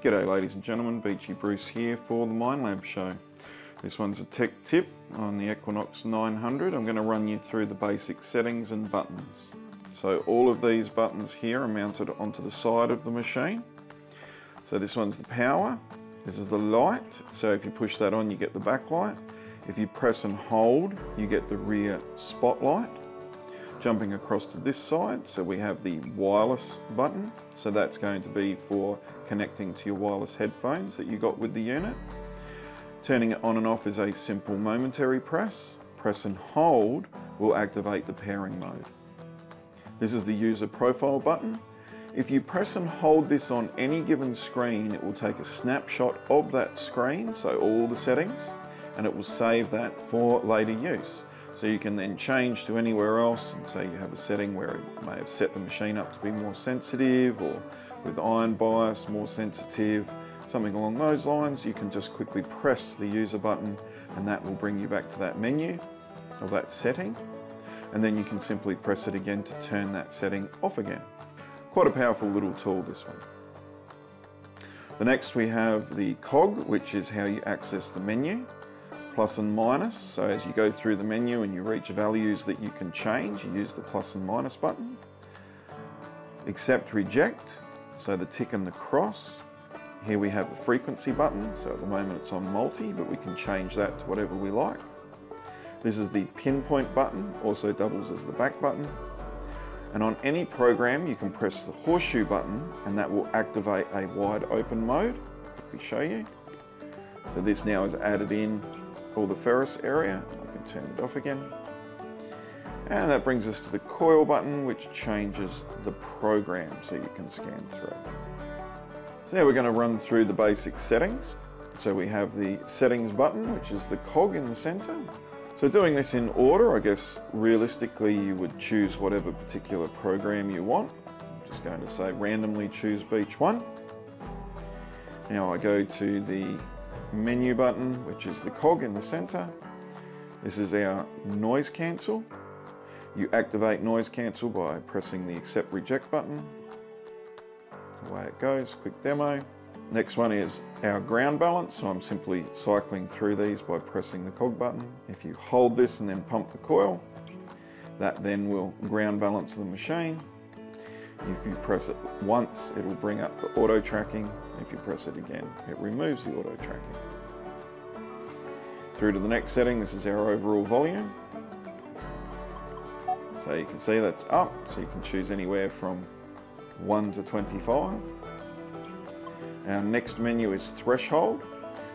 G'day ladies and gentlemen, Beachy Bruce here for the Minelab show. This one's a tech tip on the Equinox 900. I'm going to run you through the basic settings and buttons. So all of these buttons here are mounted onto the side of the machine. So this one's the power, this is the light. So if you push that on you get the backlight. If you press and hold you get the rear spotlight jumping across to this side. So we have the wireless button. So that's going to be for connecting to your wireless headphones that you got with the unit. Turning it on and off is a simple momentary press. Press and hold will activate the pairing mode. This is the user profile button. If you press and hold this on any given screen it will take a snapshot of that screen so all the settings and it will save that for later use so you can then change to anywhere else and say you have a setting where it may have set the machine up to be more sensitive or with iron bias, more sensitive, something along those lines. You can just quickly press the user button and that will bring you back to that menu of that setting. And then you can simply press it again to turn that setting off again. Quite a powerful little tool this one. The next we have the cog, which is how you access the menu plus and minus. So as you go through the menu and you reach values that you can change, you use the plus and minus button. Accept, reject, so the tick and the cross. Here we have the frequency button, so at the moment it's on multi, but we can change that to whatever we like. This is the pinpoint button, also doubles as the back button. And on any program, you can press the horseshoe button and that will activate a wide open mode. Let me show you. So this now is added in the ferrous area. I can turn it off again. And that brings us to the coil button, which changes the program so you can scan through. So now we're going to run through the basic settings. So we have the settings button, which is the cog in the center. So doing this in order, I guess realistically you would choose whatever particular program you want. I'm just going to say randomly choose Beach 1. Now I go to the menu button, which is the cog in the center. This is our noise cancel. You activate noise cancel by pressing the accept reject button. Away it goes, quick demo. Next one is our ground balance, so I'm simply cycling through these by pressing the cog button. If you hold this and then pump the coil, that then will ground balance the machine. If you press it once, it will bring up the auto tracking. If you press it again, it removes the auto tracking. Through to the next setting, this is our overall volume. So you can see that's up, so you can choose anywhere from 1 to 25. Our next menu is threshold.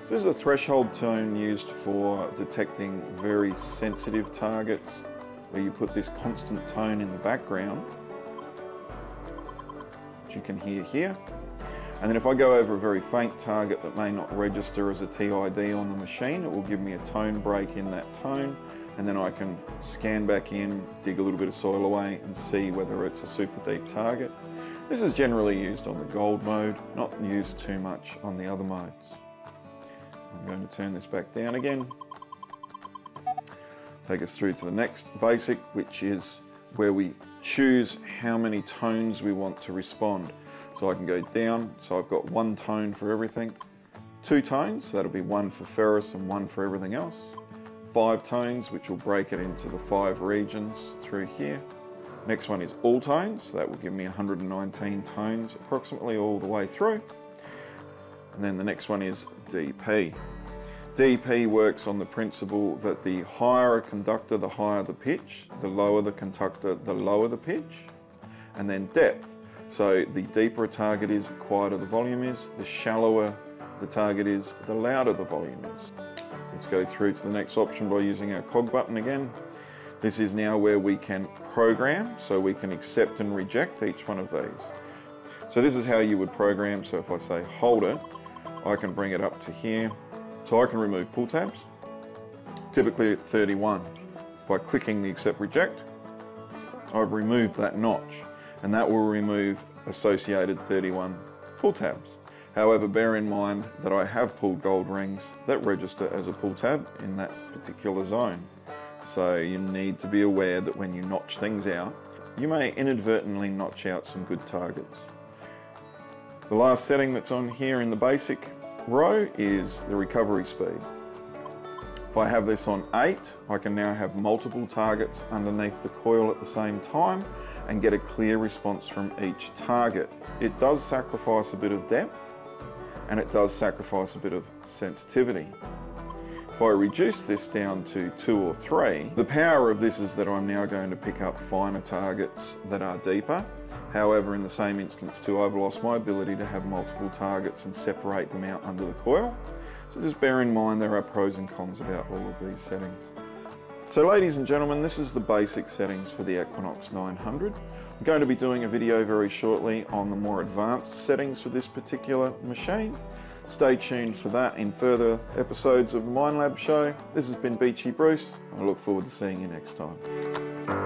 So this is a threshold tone used for detecting very sensitive targets where you put this constant tone in the background you can hear here. And then if I go over a very faint target that may not register as a TID on the machine, it will give me a tone break in that tone. And then I can scan back in, dig a little bit of soil away and see whether it's a super deep target. This is generally used on the gold mode, not used too much on the other modes. I'm going to turn this back down again. Take us through to the next basic, which is where we choose how many tones we want to respond. So I can go down, so I've got one tone for everything. Two tones, so that'll be one for ferrous and one for everything else. Five tones, which will break it into the five regions through here. Next one is all tones, so that will give me 119 tones approximately all the way through. And then the next one is DP. DP works on the principle that the higher a conductor, the higher the pitch, the lower the conductor, the lower the pitch, and then depth. So the deeper a target is, the quieter the volume is, the shallower the target is, the louder the volume is. Let's go through to the next option by using our cog button again. This is now where we can program, so we can accept and reject each one of these. So this is how you would program, so if I say hold it, I can bring it up to here, so I can remove pull tabs, typically at 31. By clicking the accept reject, I've removed that notch and that will remove associated 31 pull tabs. However, bear in mind that I have pulled gold rings that register as a pull tab in that particular zone. So you need to be aware that when you notch things out, you may inadvertently notch out some good targets. The last setting that's on here in the basic row is the recovery speed. If I have this on 8, I can now have multiple targets underneath the coil at the same time and get a clear response from each target. It does sacrifice a bit of depth and it does sacrifice a bit of sensitivity. If I reduce this down to 2 or 3, the power of this is that I'm now going to pick up finer targets that are deeper. However, in the same instance too, I've lost my ability to have multiple targets and separate them out under the coil. So just bear in mind there are pros and cons about all of these settings. So ladies and gentlemen, this is the basic settings for the Equinox 900. I'm going to be doing a video very shortly on the more advanced settings for this particular machine. Stay tuned for that in further episodes of the Minelab Show. This has been Beachy Bruce. I look forward to seeing you next time.